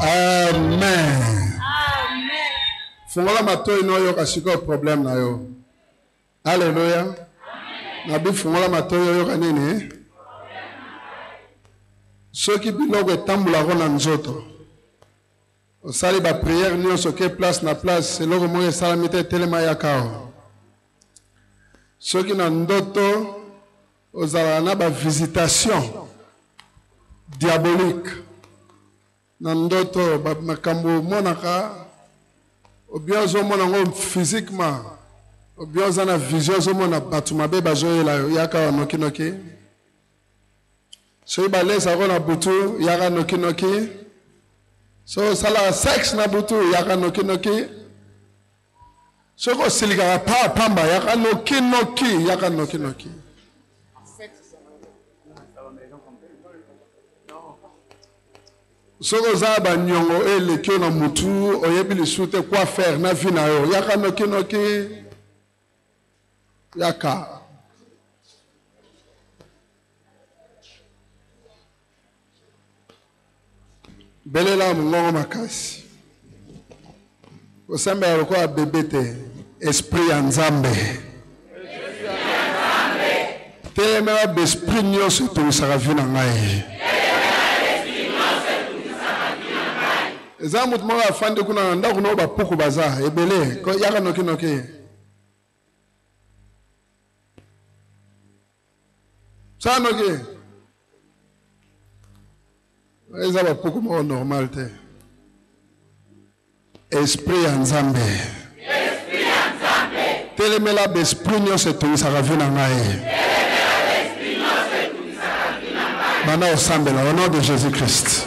amen fungola matoi na oyoka sikoyo problème na yo aleluya nabi fungola matoi oyoka nini soki biloko etambolako na nzoto osali bapriere nyonso oke place na place eloko moko esalami te etelema yaka awa soki na ndoto ozalaka na ba visitation diabolique na ndoto makambo omonaka obien ozomona yango physiquement obien oza na vision ozomona bato mabe bazoyela yo yaka wa nokinoki soki balesa yango na butu yaka nokinoki so osalaka sexe na butu yaka nokinoki soki osilikaka pa pamba yaka noki noki yaka noki noki soki oza na banyongo oyo eleki yo na motu oyebi lisusu te kua faire na vi na yo yaka noki noki Yaka. belela mongongo makasi kosambela lokola bebe te esprit ya nzambe telemela besprit nyonso etungisaka vi na ngai eza moto moko afandi kuna na ndako nao bapuku baza ebele yaka nokinoki sano ke eza bapoko moko normal te esprit ya nzambe telemela besprit nyonso etungisaka vi na ngai banda osambela au nom de jésus christ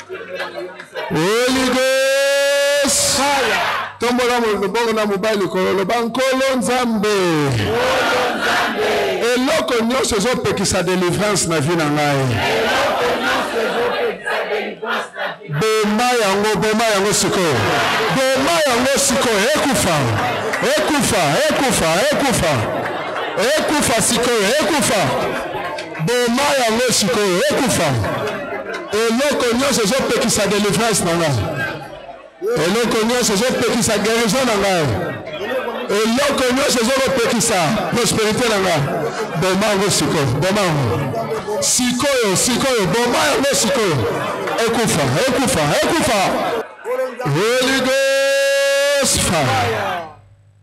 Holy Ghost. Fire. Tombola loboko na mobali likolo loba nkolo nzambe. Eloko nyonso ezopekisa delivrance na vie na ngai. Boma yango, boma yango sikoyo. Boma yango sikoyo ekufa. Ekufa, ekufa, ekufa. Ekufa sikoyo, ekufa. Boma yango sikoyo ekufa. Eloko nyonso ezopekisa delivrance na ngai. Eloko nyonso ezopekisa guérison na ngai. Eloko nyonso ezopekisa prosperité na ngai. Boma yango sikoyo. Boma yango. Sikoyo, sikoyo, boma yango sikoyo. Ekufa, ekufa, ekufa. Holy Ghost fire.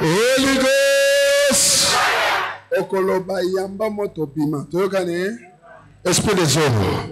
Holy Ghost. Okoloba yamba moto bima. Toyokane. Esprit des hommes.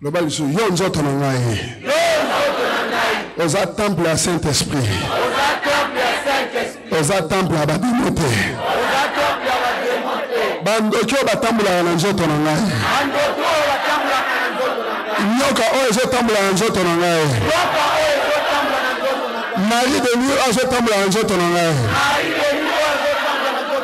Loba lisusu, yo nzoto na ngai. Yo nzoto na ngai. Oza temple ya Saint Esprit. Oza temple ya Saint Esprit. Oza temple ya bademo te. Oza temple ya bademo te. Bandoki oyo batambolaka na nzoto na ngai. Bandoki oyo batambolaka na nzoto na ngai. Nyoka oyo ezotambola na nzoto na ngai. Nyoka oyo ezotambola na nzoto na ngai. Marie de Nuit oyo azotambola na nzoto na ngai. Marie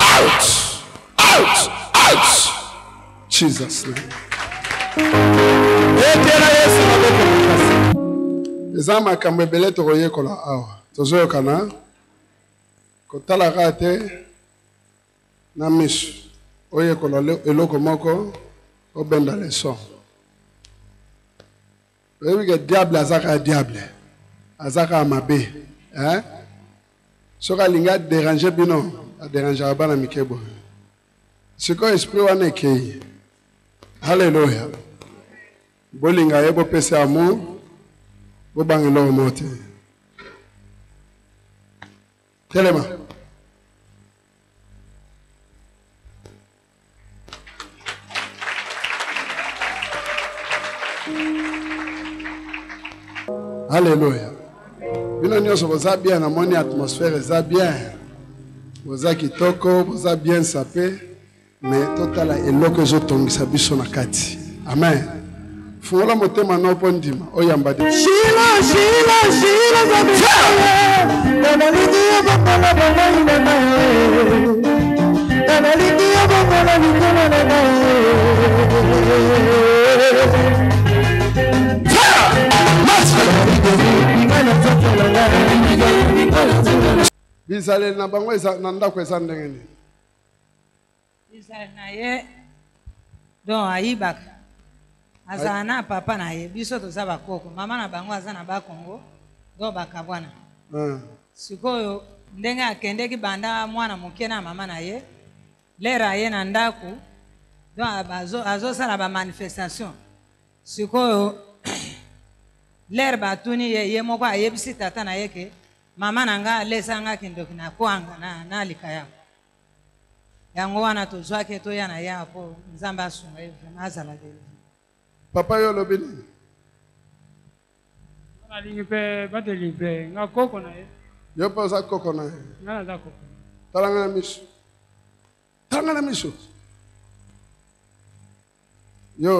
Out! Out! Out! Jesus name. Yetela Yesu maboko makasi. Eza makambo ebele tokoyekola awa. Tozoyokana kotala kaka te na misu oyekola eloko moko obenda leson. oyebi ke diable aza kaka diable aza kaka mabe eh? soki alingi aderange bino aderangeaka bana mike boye sikoyo esprit wana ekei haleluya bolinga ye bopesa amour bobanga eloko moko te Telema. Alléluia. Bino nyonso boza bien na moni atmosphère eza bien. Boza kitoko, boza bien sape. me totala eloko ezotongisa biso na kati amen fungola motema no mpo ndima oyamba te shilo shilo shilo nalingi yo bongola bomoi na ngai nalingi yo bongola likolo na ngai bizaleli na bango na ndako eza ndenge nini ezala na ye don ayibaka azala na papa na ye biso toza bakoko mama na bango aza na bakongo don bakabwana hmm. sikoyo ndenge akendeki banda mwana moke na mama na ye lere aye na ndako don azosala bamanifestation sikoyo lere batuni ye ye moko ayebisi tata na ye ke Mama na nga alesa nga kindoki na kwanga na, na likaya yango wana tozwaki ye toya na ya mpo nzambe asunga ye vraimen azala lelo papa yo olobi nini nalingi mpe badelivre nga koko na ye yo mpe oza koko na ye nga naza koko tala nga na miso tala nga na miso yo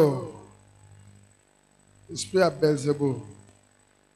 esprit ya belzebul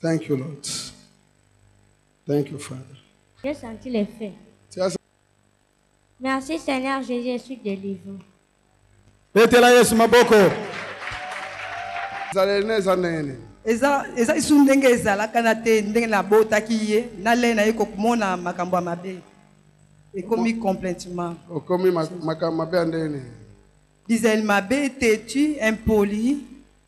Thank you, Lord. Thank you, Father. J'ai senti les faits. Merci Seigneur Jésus, je suis délivré. betela yesu maboko ezaleli na eza ndenge nini eza eza lisusu ndenge ezalaka na te ndenge nabotaki ye nalei na ye komona makambo ya mabe ekomi complètement okomi ma- makambo mabe ya ndenge nini bizali mabe têtu impoli